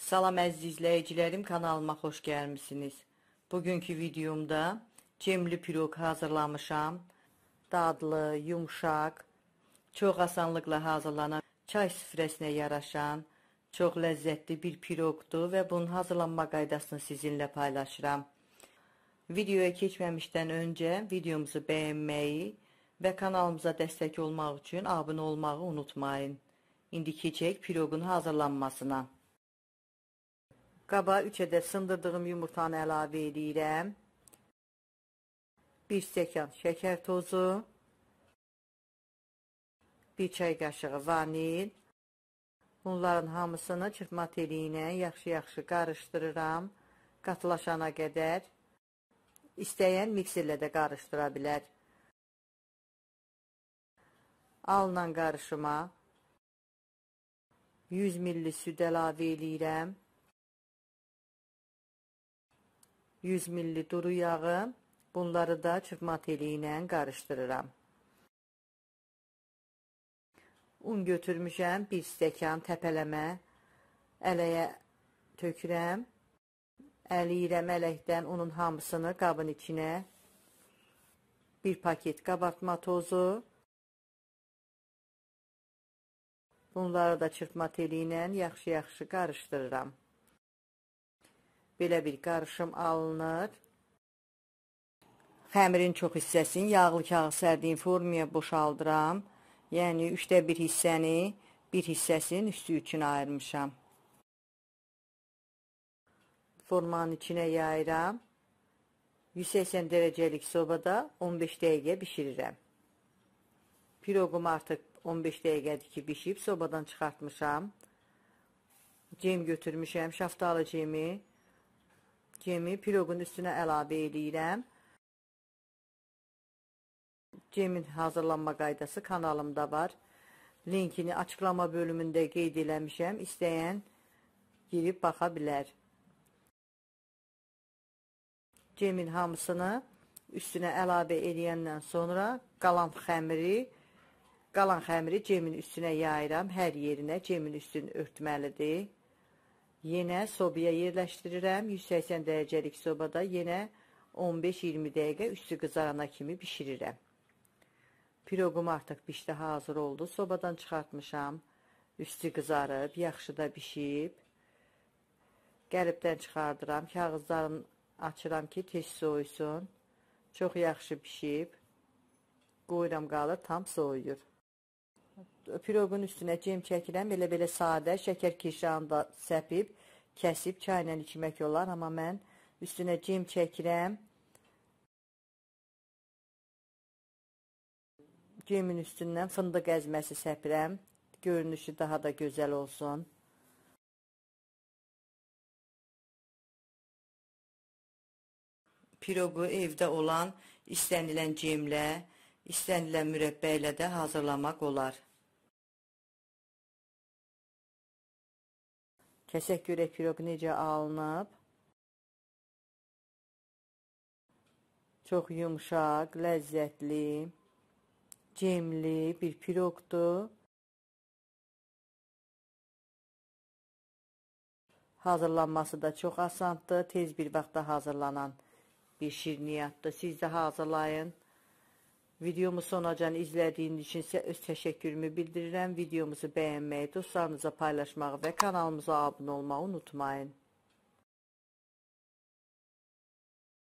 Salam əziz izləyicilərim, kanalıma xoş gəlmisiniz. Bugünkü videomda cemli piroq hazırlamışam. Dadlı, yumşaq, çox asanlıqla hazırlanan, çay süfrəsinə yaraşan, çox ləzzətli bir piroqdur və bunun hazırlanma qaydasını sizinlə paylaşıram. Videoya keçməmişdən öncə videomuzu bəyənməyi və kanalımıza dəstək olmaq üçün abunə olmağı unutmayın. İndi keçək piroqun hazırlanmasına. Qaba 3 ədəd sındırdığım yumurtanı əlavə edirəm. 1 stəkan şəkər tozu, 1 çay qaşığı vanil. Bunların hamısını çırpma teli ilə yaxşı-yaxşı qarışdırıram. Qatılaşana qədər. İstəyən mikserlə də qarışdıra bilər. Alınan qarışıma 100 milli süd əlavə eləyirəm. 100 milli duru yağı. Bunları da çırpma teli ilə qarışdırıram. Un götürmüşəm, bir stəkan təpələmə, ələyə tökürəm. Əliyirəm ələkdən unun hamısını qabın içinə. Bir paket qabartma tozu. Bunları da çırpma teli ilə yaxşı-yaxşı qarışdırıram. Belə bir qarışım alınır. Xəmirin çox hissəsini yağlı kağız sərdiyim formaya boşaldıram. Yəni, üçdə bir hissəni, bir hissəsinin üstü üçün ayırmışam. Formanın içinə yayıram. 180 dərəcəlik sobada 15 dəqiqə bişirirəm. Piroqum artıq 15 dəqiqədir ki, bişib, sobadan çıxartmışam. Cem götürmüşəm, şaftalı cemi. Cemi piroqun üstünə əlavə edirəm. Cemin hazırlanma qaydası kanalımda var. Linkini açıqlama bölümündə qeyd eləmişəm. İstəyən girib baxa bilər. Cemin hamısını üstünə əlavə edəndən sonra qalan xəmiri qalan xəmiri cemin üstünə yayıram. Hər yerinə cemin üstünü örtməlidir. Yenə sobaya yerləşdirirəm. 180 dərəcəlik sobada yenə 15-20 dəqiqə üstü qızarana kimi bişirirəm. Piroqum artıq bişdi, hazır oldu. Sobadan çıxartmışam. Üstü qızarıb, yaxşı da bişib. Qəlibdən çıxardıram. Kağızlarını açıram ki, tez soyusun. Çox yaxşı bişib. Qoyuram qalır, tam soyuyur. Piroqun üstünə cem çəkirəm. Belə-belə sadə, şəkər kirşanı da səpib, kəsib çayla içmək olar. Amma mən üstünə cem çəkirəm. Gemin üstündən fındıq əzməsi səpirəm. Görünüşü daha da gözəl olsun. Piroqu evdə olan istənilən cemlə, istənilən mürəbbə ilə də hazırlamaq olar. Kəsək görək piroq necə alınıb. Çox yumşaq, ləzzətli cemli bir piroqdur. Hazırlanması da çox asandır. Tez bir vaxtda hazırlanan bir şirniyyatdır. Siz də hazırlayın. Videomu sonacan izlədiyiniz üçün öz təşəkkürümü bildirirəm. Videomuzu bəyənməyi, dostlarınıza paylaşmağı və kanalımıza abunə olmağı unutmayın.